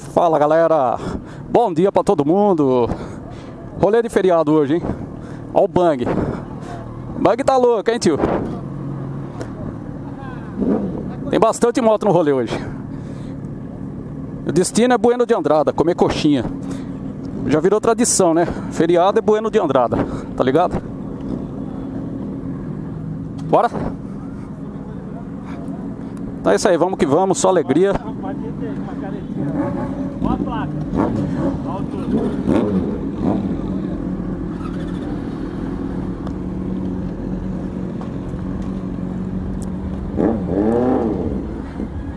Fala galera, bom dia pra todo mundo. Rolê de feriado hoje, hein? Ó o Bang. Bang tá louco, hein, tio? Tem bastante moto no rolê hoje. O destino é Bueno de Andrada, comer coxinha. Já virou tradição, né? Feriado é Bueno de Andrada, tá ligado? Bora? Então é isso aí, vamos que vamos, só alegria. Olha a placa.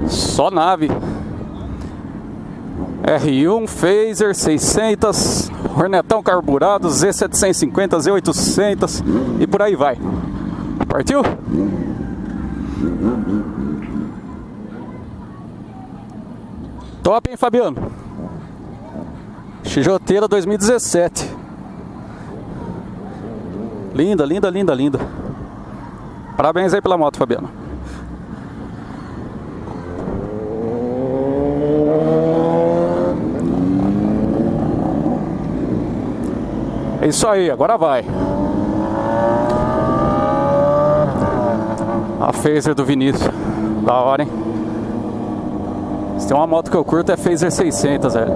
Só nave. R1, Phaser 600, Hornetão carburado, Z750, Z800 e por aí vai. Partiu? Top, hein, Fabiano? Chijoteira 2017. Linda, linda, linda, linda. Parabéns aí pela moto, Fabiano. É isso aí, agora vai. A Phaser do Vinícius. Da hora, hein? Se tem uma moto que eu curto é Phaser 600, velho.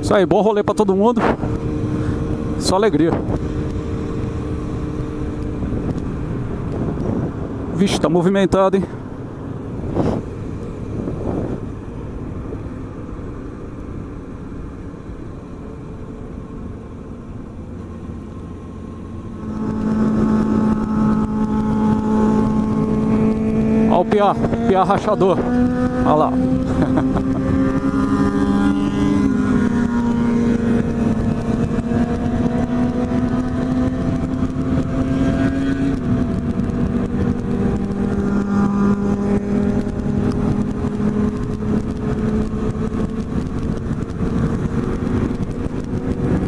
Isso aí, bom rolê pra todo mundo. Só alegria. Vixe, tá movimentado, hein? Piá, piá rachador. Olha lá.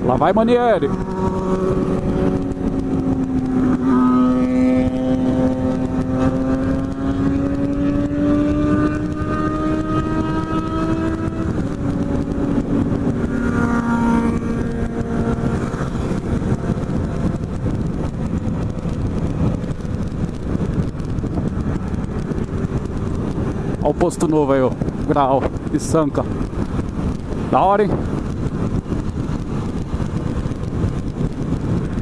Lá vai Manieri. Posto novo aí, ó. Grau e Sanca. Da hora, hein?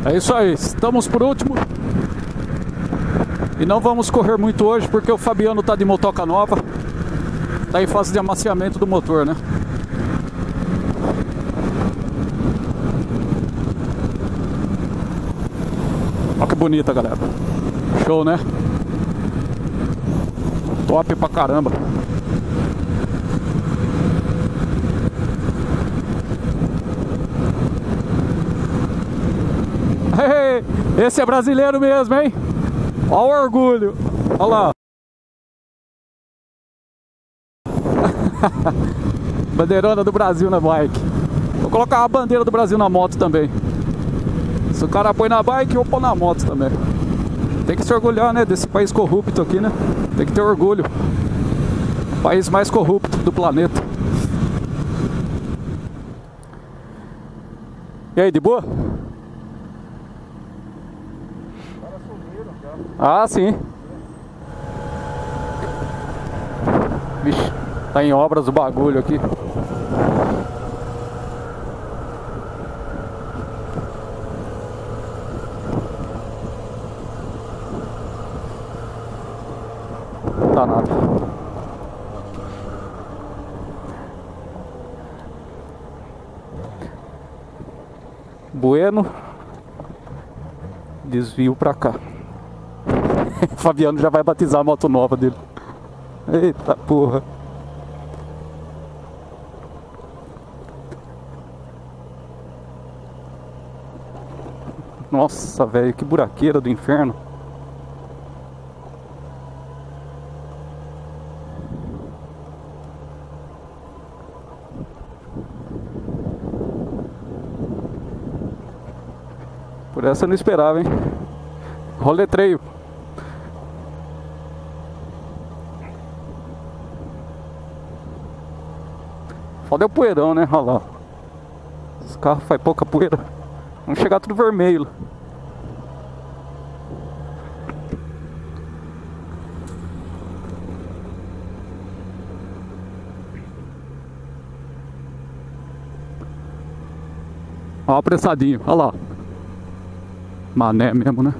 É isso aí, estamos por último. E não vamos correr muito hoje porque o Fabiano tá de motoca nova. Tá em fase de amaciamento do motor, né? Olha que bonita, galera. Show, né? Top pra caramba. Esse é brasileiro mesmo, hein? Olha o orgulho. Olha lá. Bandeirona do Brasil na bike. Vou colocar a bandeira do Brasil na moto também. Se o cara põe na bike, eu pôr na moto também. Tem que se orgulhar, né? Desse país corrupto aqui, né? Tem que ter orgulho. País mais corrupto do planeta. E aí, de boa? Ah, sim. Vixe, tá em obras o bagulho aqui. Tá nada. Bueno. Desvio pra cá. Fabiano já vai batizar a moto nova dele. Eita porra. Nossa, velho, que buraqueira do inferno. Essa eu não esperava, hein? Roletreio. Foda é o poeirão, né? Olha lá. Os carros faz pouca poeira. Vamos chegar tudo vermelho. Ó, apressadinho, olha lá. Mané mesmo, né?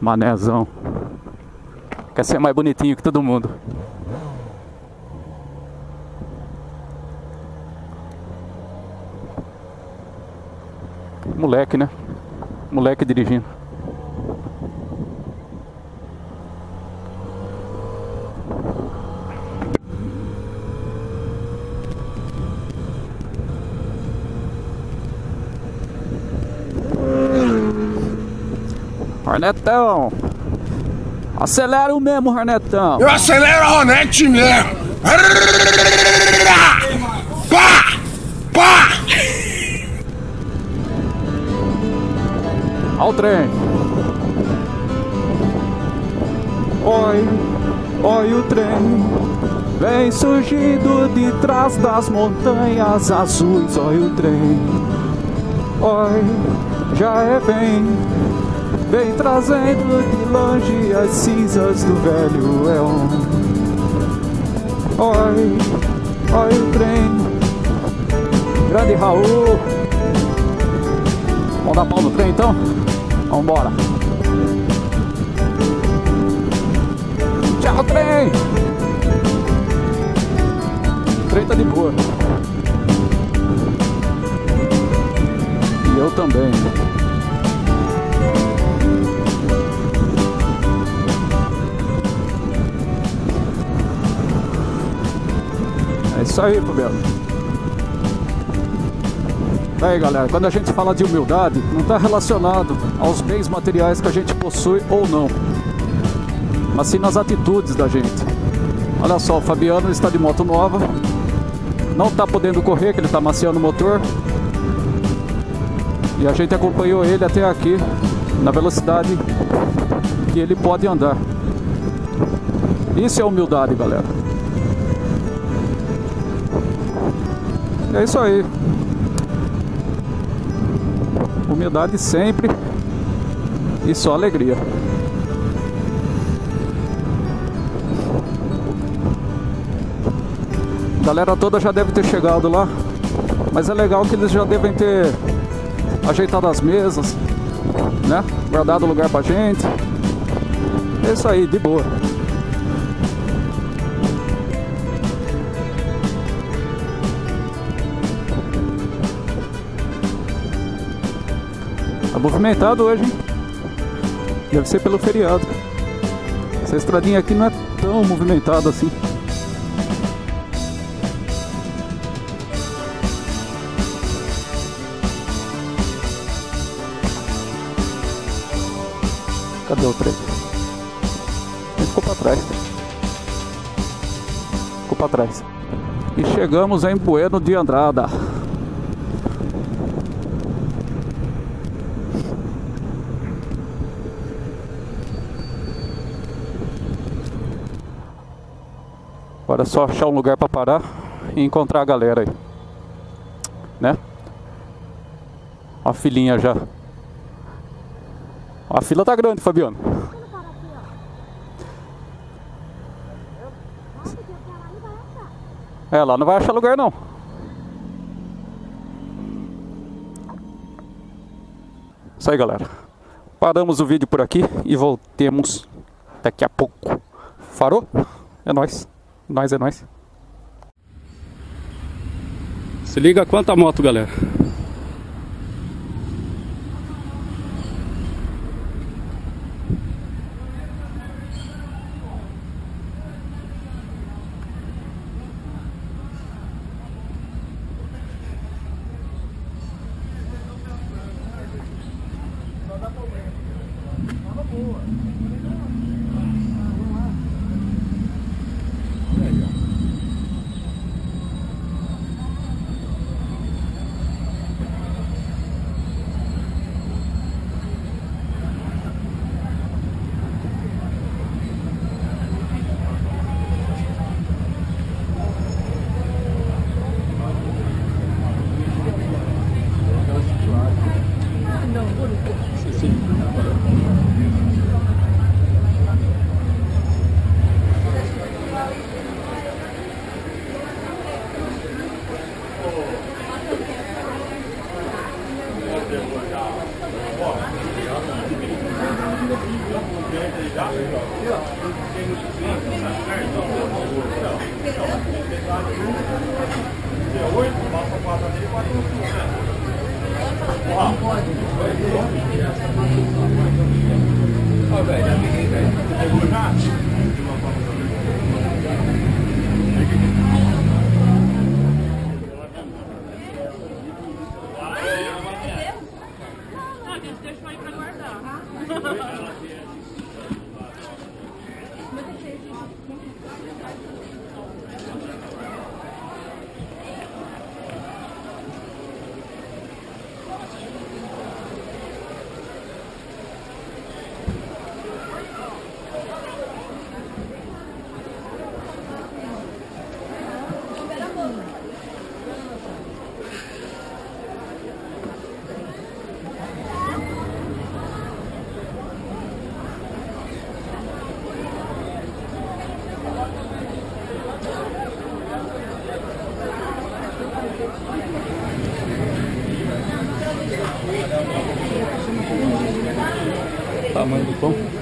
Manézão. Quer ser mais bonitinho que todo mundo. Moleque, né? Moleque dirigindo. Hornetão. Acelera o mesmo, Hornetão. Eu acelero a Hornet mesmo. Pá! Pá! Olha o trem. Oi, oi o trem. Vem surgindo de trás das montanhas azuis. Oi o trem. Oi, já é bem. Vem trazendo de longe as cinzas do velho Elon. Oi, oi o trem. Grande Raul. Vamos dar pau no trem então? Vambora. Tchau, trem! O trem tá de boa. E eu também. Isso aí, Fabiano. Aí galera, quando a gente fala de humildade, não está relacionado aos bens materiais que a gente possui ou não, mas sim nas atitudes da gente. Olha só, o Fabiano está de moto nova, não está podendo correr, que ele está maciando o motor, e a gente acompanhou ele até aqui, na velocidade que ele pode andar. Isso é humildade, galera. É isso aí. Humildade sempre e só alegria. A galera toda já deve ter chegado lá, mas é legal que eles já devem ter ajeitado as mesas, né? Guardado lugar pra gente. É isso aí, de boa. Movimentado hoje, hein? Deve ser pelo feriado. Essa estradinha aqui não é tão movimentada assim. Cadê o trem? Ele ficou pra trás. Ficou pra trás. E chegamos em Bueno de Andrada. Agora é só achar um lugar para parar e encontrar a galera aí. Né? A filinha já. A fila tá grande, Fabiano. É, lá não vai achar lugar não. Isso aí, galera. Paramos o vídeo por aqui e voltemos daqui a pouco. Farou? É nóis. Nós é nós. Se liga quanta moto, galera. Boa. Tamanho do pão.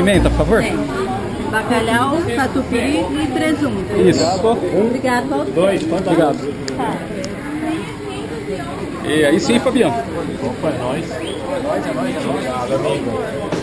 Pimenta, por favor? Tem. Bacalhau, catupiry e presunto. Isso. Obrigado, Valdir. Dois, obrigado. E aí sim, Fabião. Opa, é nóis. É nóis, é nóis. Obrigado, amigo.